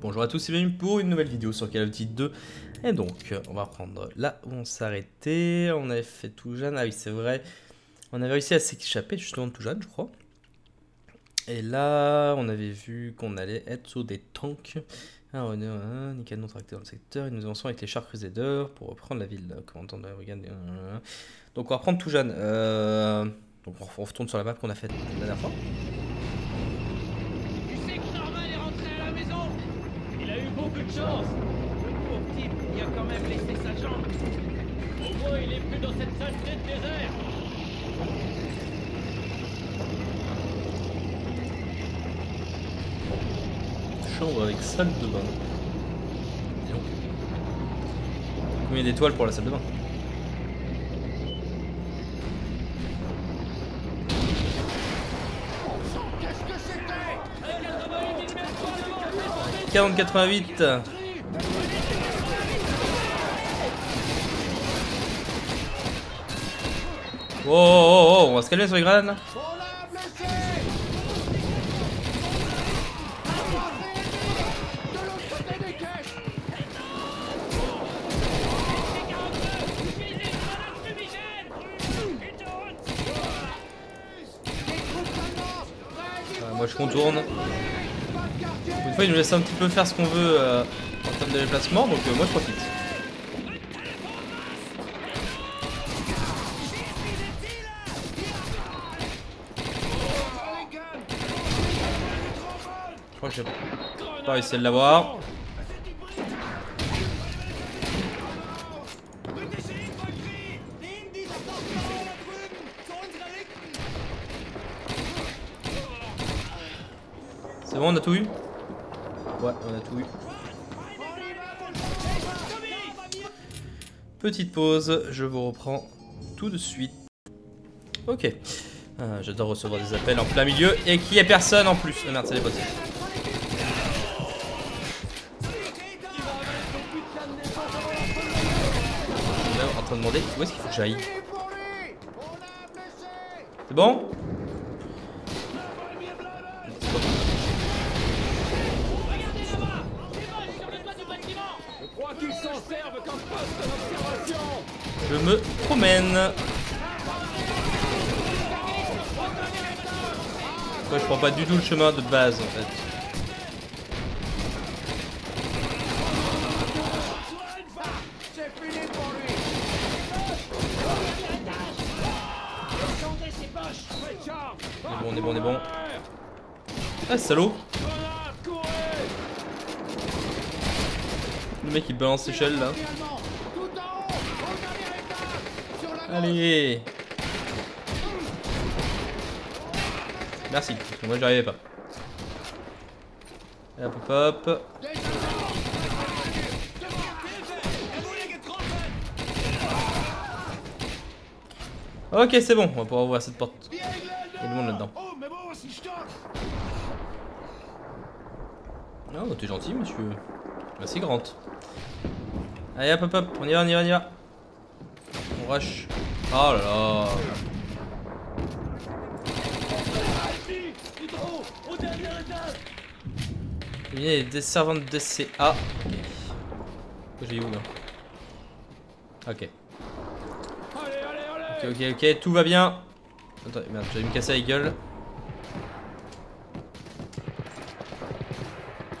Bonjour à tous et bienvenue pour une nouvelle vidéo sur Call of Duty 2 Et donc, on va reprendre là où on arrêté On avait fait tout jeune, ah oui c'est vrai On avait réussi à s'échapper justement de tout jeune je crois Et là, on avait vu qu'on allait être sur des tanks ah, on est un nickel non tracté dans le secteur et nous avançons avec les chars Crusaders pour reprendre la ville. Commandant de regarder. Donc on va reprendre tout jeune. Euh... Donc on retourne sur la map qu'on a faite la dernière fois. beaucoup de Le pauvre type, il a quand même laissé sa jambe. Au moins, il est plus dans cette saleté de désert. Chambre avec salle de bain. Combien d'étoiles pour la salle de bain? 40-88 Oh, oh, oh, on va se calmer sur les grenades là Moi je contourne il nous laisse un petit peu faire ce qu'on veut euh, en termes de déplacement, donc euh, moi je profite. Je crois que j'ai pas réussi à l'avoir. C'est bon, on a tout eu? Ouais, on a tout eu. Petite pause, je vous reprends tout de suite. Ok. Ah, j'adore recevoir des appels en plein milieu et qu'il n'y ait personne en plus. Oh merde, c'est les potes. en train de demander où est-ce qu'il faut que j'aille. C'est bon? Je me promène. je prends pas du tout le chemin de base en fait. On est bon, on est bon, on est bon. Ah, salaud Le mec il balance ses là. Allez Merci, parce que moi j'y arrivais pas. Hop hop hop. Ok c'est bon, on va pouvoir ouvrir cette porte. Il y a du monde là-dedans. Oh t'es gentil monsieur. Merci Grant. Allez hop hop hop, on y va, on y va, on y va. On rush. Oh là là Il y a des servantes de DCA. J'ai où là Ok. Ok, ok, ok, tout va bien. Attends, merde, j'allais me casser la gueule.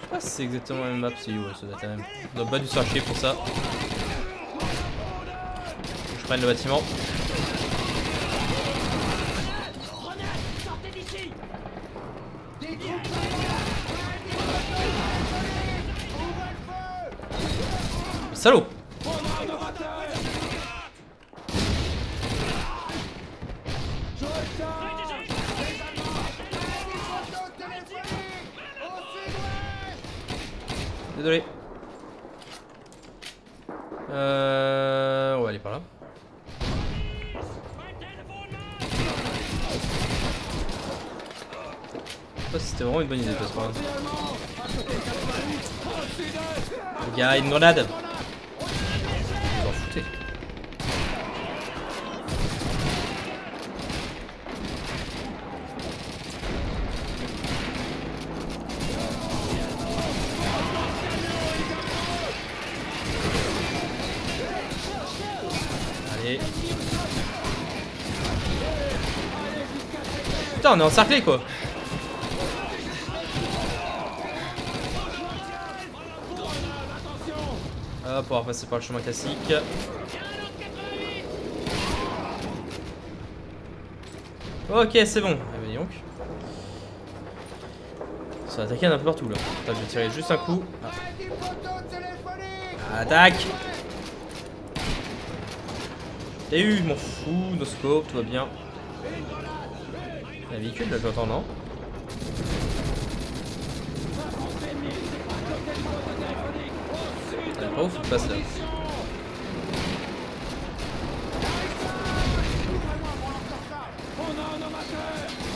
Je sais si c'est exactement la même map, c'est où, ça doit être même. On doit pas dû se pour ça. Je prenne le bâtiment. Salaud Désolé. Euh, on va aller par là. Je sais pas si c'était vraiment une bonne idée de par là. Il y a une grenade Putain, on est encerclé quoi Hop, on va passer par le chemin classique. Ok, c'est bon. Ah, bah, donc. Ça un peu partout là. Je vais tirer juste un coup. Ah. Attaque T'as eu, m'en fous, no scope, tout va bien. Un véhicule là, j'entends, non Ah, pas ouf, il passe là.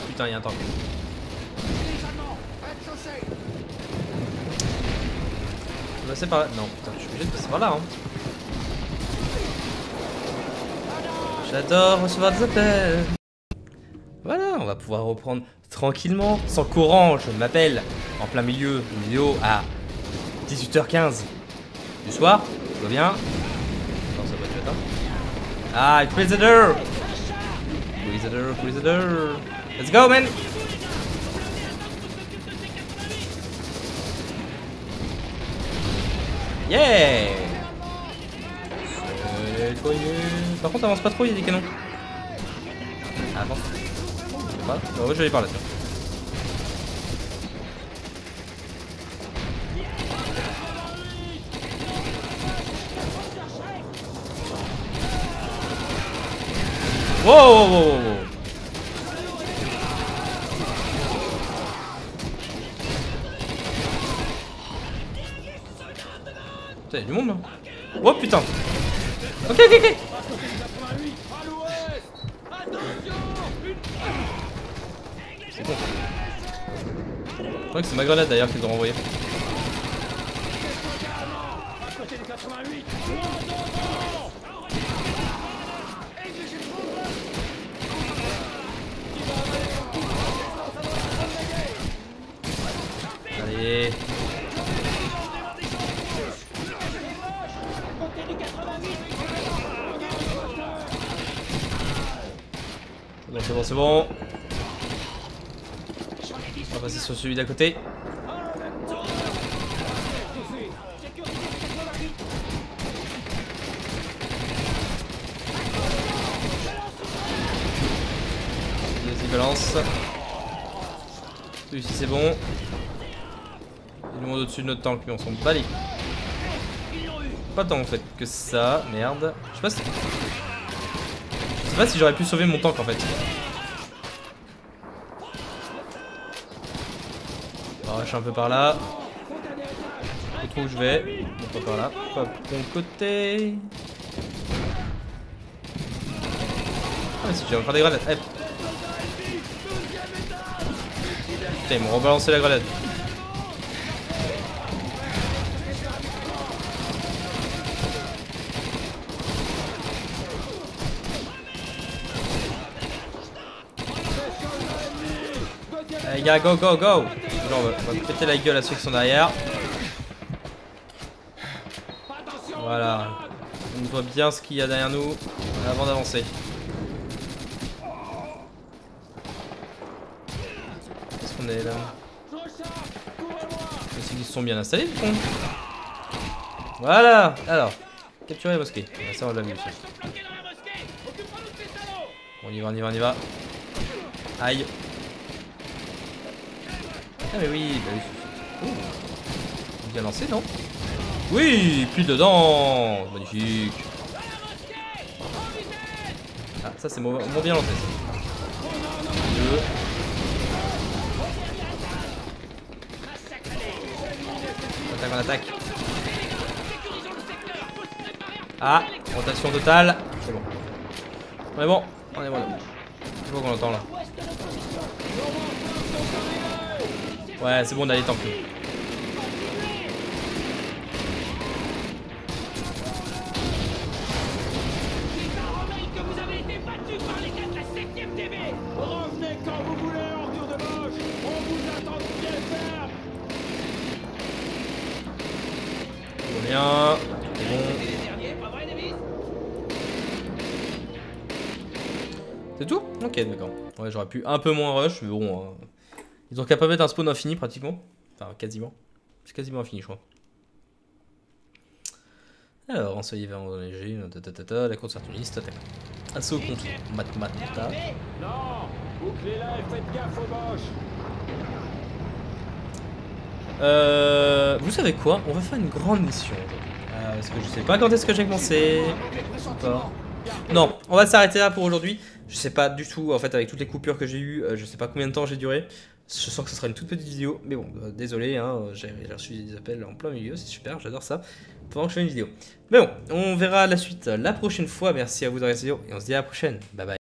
Putain, il y a un tank. Je passer par là. Non, putain, je suis obligé de passer par là. Hein. J'adore recevoir des appels. Voilà, on va pouvoir reprendre tranquillement, sans courant. Je m'appelle en plein milieu d'une vidéo à 18h15 du soir. Tout va bien Non, ça va être hein. Ah, Inquisitor Inquisitor, Inquisitor Let's go, man Yeah Par contre, avance pas trop, il y a des canons. Avance. Ouais, je vais par là. tiens. Wow, wow, wow, wow, wow. Putain, y'a du monde là. Oh putain. Ok, ok, ok. Je crois que c'est ma grenade d'ailleurs qu'ils ont renvoyé. Allez. C'est bon, c'est bon. On va passer sur celui d'à côté. Vas-y, balance. Celui-ci, c'est bon. Il monte au-dessus de notre tank, mais on s'en bat les pas tant en fait que ça, merde. Je sais pas si... Je sais pas si j'aurais pu sauver mon tank en fait. On va rush un peu par là. Où trop où je vais. Pas par là. Pas bon côté. Ah mais si je vais faire des grenades. Eh. Putain ils m'ont rebalancé la grenade. Allez les gars, go, go, go on va, péter la gueule à ceux qui sont derrière. Voilà. On voit bien ce qu'il y a derrière nous avant d'avancer. Qu'est-ce qu'on est là? Est-ce qu'ils sont bien installés du con Voilà Alors, capturer la mosquée. Ça on l'a. On y va, on y va, on y va. Aïe. Ah mais oui, bah oui. Oh. Bien lancé, non? Oui, puis dedans Magnifique. Ah, ça c'est moins bien lancé. Ça. Deux. On attaque, on attaque. Ah, rotation totale. C'est bon. On est bon, on est bon. Je vois qu'on entend là. Ouais, c'est bon, on a les bien. C'est tout? Ok, d'accord. Ouais, j'aurais pu un peu moins rush, mais bon. euh, Ils ont qu'à pas mettre un spawn infini pratiquement. Enfin, quasiment. C'est quasiment infini, je crois. Alors, ensoleillé vers ta, ta, la course opportuniste, attaque. Assaut contre Matmata. Non Bouclez-la et faites gaffe aux moches Euh, vous savez quoi? On va faire une grande mission. Euh, parce que je sais pas quand est-ce que j'ai commencé. Pas. Non, on va s'arrêter là pour aujourd'hui. Je sais pas du tout, en fait, avec toutes les coupures que j'ai eues, euh, je sais pas combien de temps j'ai duré. Je sens que ce sera une toute petite vidéo, mais bon, euh, désolé, hein, j'ai j'ai reçu des appels en plein milieu, c'est super, j'adore ça. Pendant que je fais une vidéo. Mais bon, on verra la suite la prochaine fois. Merci à vous regarder cette vidéo et on se dit à la prochaine. Bye bye.